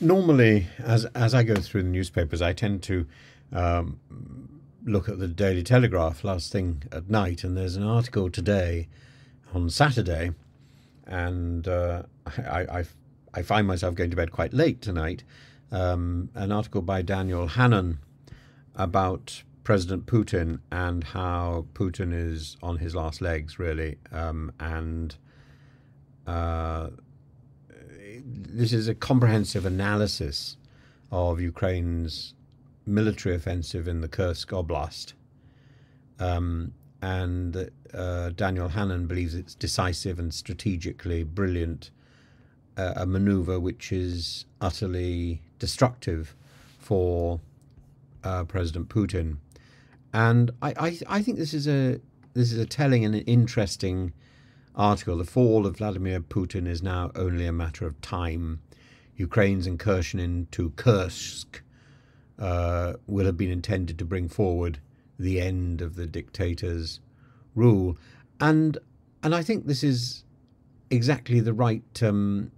normally, as as I go through the newspapers, I tend to um, look at the Daily Telegraph last thing at night, and there's an article today on Saturday, and uh, I, I, I find myself going to bed quite late tonight. Um, an article by Daniel Hannan about President Putin and how Putin is on his last legs, really, um, and uh, this is a comprehensive analysis of Ukraine's military offensive in the Kursk Oblast. Um, and uh, Daniel Hannan believes it's decisive and strategically brilliant, uh, a maneuver which is utterly destructive for uh, President Putin. And I, I, I, think this is a this is a telling and an interesting article. The fall of Vladimir Putin is now only a matter of time. Ukraine's incursion into Kursk uh, will have been intended to bring forward the end of the dictator's rule, and and I think this is exactly the right um,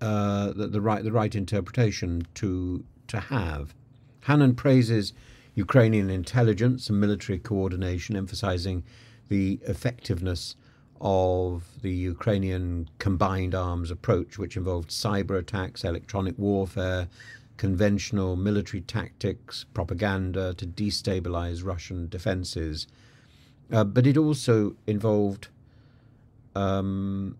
uh, the, the right the right interpretation to to have. Hannan praises Ukrainian intelligence and military coordination, emphasizing the effectiveness of the Ukrainian combined arms approach, which involved cyber attacks, electronic warfare, conventional military tactics, propaganda to destabilize Russian defenses. Uh, but it also involved um,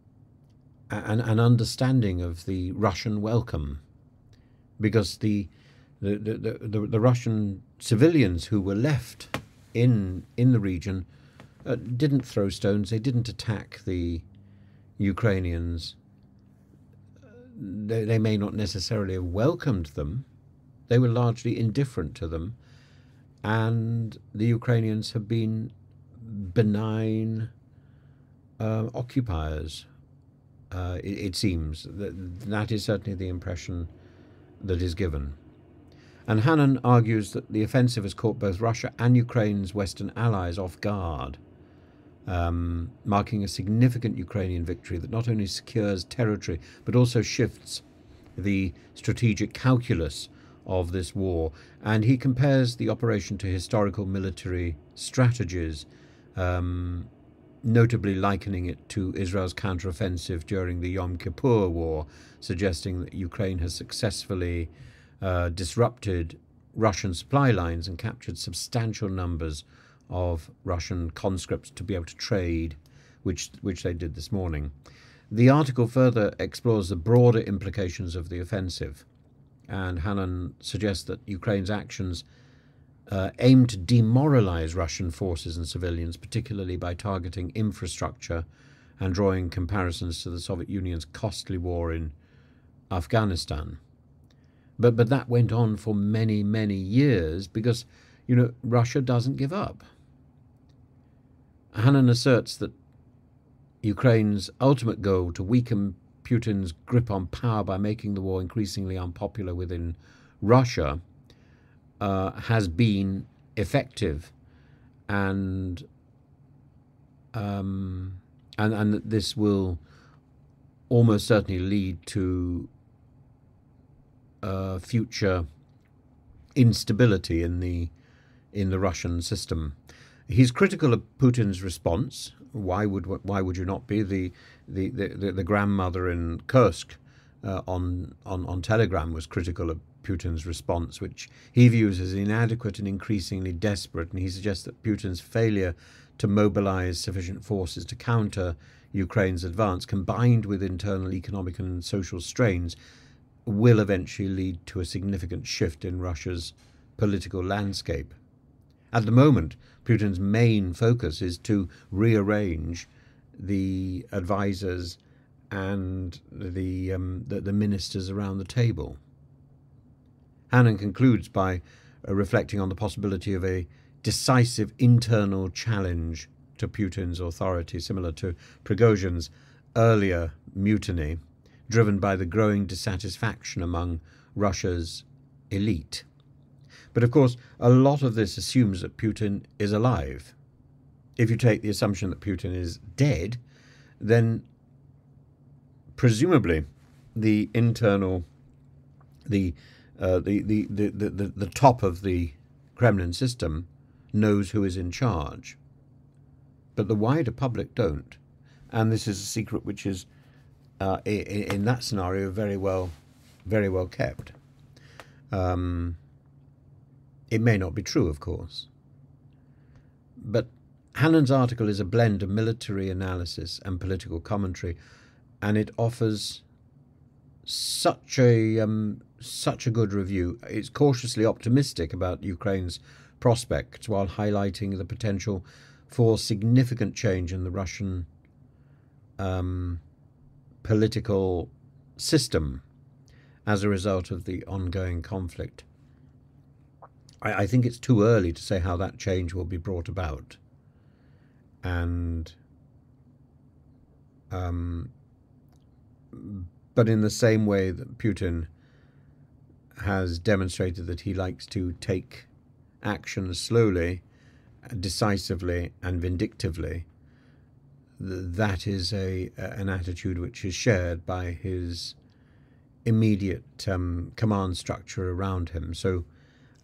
an, an, understanding of the Russian welcome, because the the, the, the, the Russian civilians who were left in in the region uh, didn't throw stones. They didn't attack the Ukrainians they, they may not necessarily have welcomed them. They were largely indifferent to them. And the Ukrainians have been benign uh, occupiers. Uh, it, it, seems that that is certainly the impression that is given. And Hannan argues that the offensive has caught both Russia and Ukraine's Western allies off guard um, marking a significant Ukrainian victory that not only secures territory but also shifts the strategic calculus of this war. And he compares the operation to historical military strategies, um, notably likening it to Israel's counteroffensive during the Yom Kippur War, suggesting that Ukraine has successfully uh, disrupted Russian supply lines and captured substantial numbers of Russian conscripts to be able to trade, which, which they did this morning. The article further explores the broader implications of the offensive, and Hannan suggests that Ukraine's actions uh, aim to demoralize Russian forces and civilians, particularly by targeting infrastructure and drawing comparisons to the Soviet Union's costly war in Afghanistan. But, but that went on for many, many years because, you know, Russia doesn't give up. Hannan asserts that Ukraine's ultimate goal to weaken Putin's grip on power by making the war increasingly unpopular within Russia uh, has been effective, and um, and and that this will almost certainly lead to uh, future instability in the in the Russian system. He's critical of Putin's response. Why would why would you not be? The the, the, the grandmother in Kursk uh, on, on on Telegram was critical of Putin's response, which he views as inadequate and increasingly desperate. And he suggests that Putin's failure to mobilize sufficient forces to counter Ukraine's advance, combined with internal economic and social strains, will eventually lead to a significant shift in Russia's political landscape. At the moment, Putin's main focus is to rearrange the advisors and the, um, the, the, ministers around the table. Hannan concludes by uh, reflecting on the possibility of a decisive internal challenge to Putin's authority, similar to Prigozhin's earlier mutiny, driven by the growing dissatisfaction among Russia's elite. But of course, a lot of this assumes that Putin is alive. If you take the assumption that Putin is dead, then presumably the internal the, uh, the, the, the, the, the, top of the Kremlin system knows who is in charge, but the wider public don't. And this is a secret which is, uh, in, in that scenario, very well, very well kept. Um, it may not be true, of course, but Hannan's article is a blend of military analysis and political commentary, and it offers such a um, such a good review. It's cautiously optimistic about Ukraine's prospects while highlighting the potential for significant change in the Russian um, political system as a result of the ongoing conflict. I, I think it's too early to say how that change will be brought about. And um, but in the same way that Putin has demonstrated that he likes to take action slowly, decisively, and vindictively, that is a an attitude which is shared by his immediate um, command structure around him. So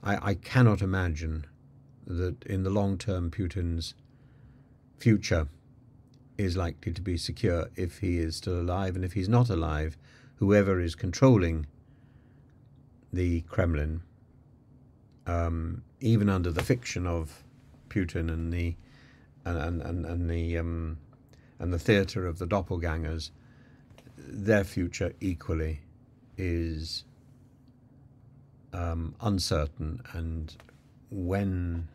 I, I cannot imagine that in the long term Putin's future is likely to be secure if he is still alive, and if he's not alive, whoever is controlling the Kremlin, um, even under the fiction of Putin and the and and, and the um, and the theatre of the doppelgangers, their future equally is um, uncertain, and when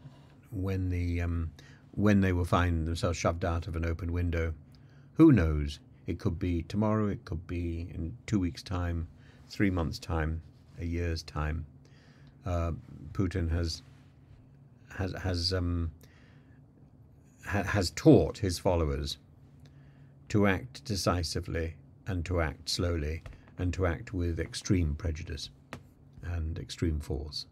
when the um, when they will find themselves shoved out of an open window, who knows? It could be tomorrow. It could be in two weeks' time, three months' time, a year's time. Uh, Putin has has has um, ha- has taught his followers to act decisively and to act slowly and to act with extreme prejudice and extreme force.